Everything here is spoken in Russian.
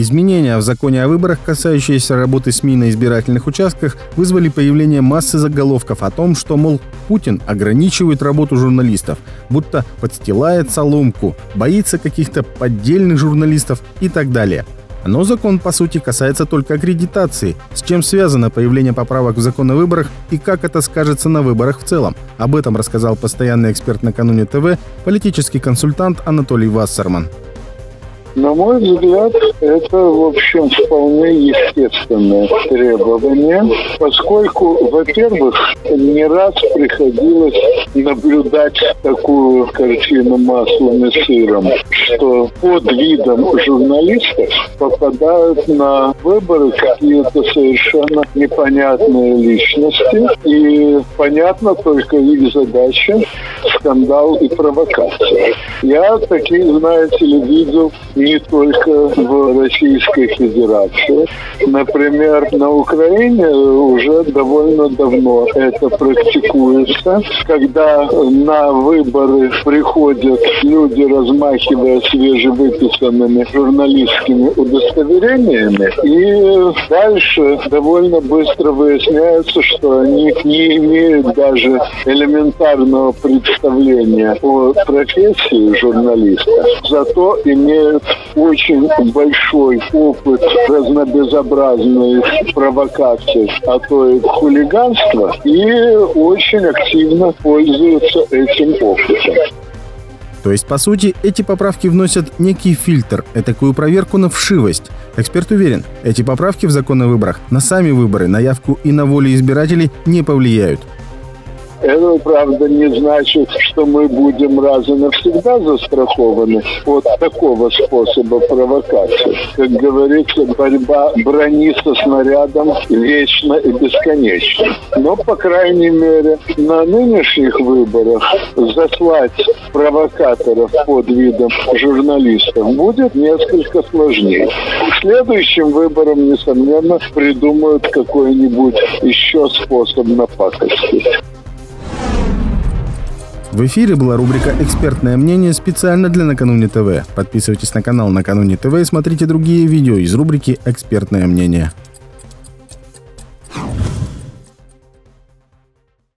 Изменения в законе о выборах, касающиеся работы СМИ на избирательных участках, вызвали появление массы заголовков о том, что, мол, Путин ограничивает работу журналистов, будто подстилает соломку, боится каких-то поддельных журналистов и так далее – но закон, по сути, касается только аккредитации, с чем связано появление поправок в закон о выборах и как это скажется на выборах в целом. Об этом рассказал постоянный эксперт накануне ТВ, политический консультант Анатолий Вассерман. На мой взгляд, это, в общем, вполне естественное требование, поскольку, во-первых, не раз приходилось наблюдать такую картину маслом и сыром, что под видом журналистов попадают на выборы какие-то совершенно непонятные личности, и понятно только их задача – скандал и провокация. Я таких, знаете ли, видел не только в Российской Федерации. Например, на Украине уже довольно давно это практикуется, когда на выборы приходят люди, размахивая свежевыписанными журналистскими удостоверениями, и дальше довольно быстро выясняется, что они не имеют даже элементарного представления о профессии журналиста, зато имеют очень большой опыт разнобезобразных провокаций, а то и хулиганства, и очень активно пользуются этим опытом. То есть, по сути, эти поправки вносят некий фильтр, такую проверку на вшивость. Эксперт уверен, эти поправки в закон о выборах на сами выборы, на явку и на волю избирателей не повлияют. Это, правда, не значит, что мы будем раз и навсегда застрахованы от такого способа провокации. Как говорится, борьба брони со снарядом вечна и бесконечна. Но, по крайней мере, на нынешних выборах заслать провокаторов под видом журналистов будет несколько сложнее. К следующим выборам, несомненно, придумают какой-нибудь еще способ напакостить. В эфире была рубрика «Экспертное мнение» специально для Накануне ТВ. Подписывайтесь на канал Накануне ТВ и смотрите другие видео из рубрики «Экспертное мнение».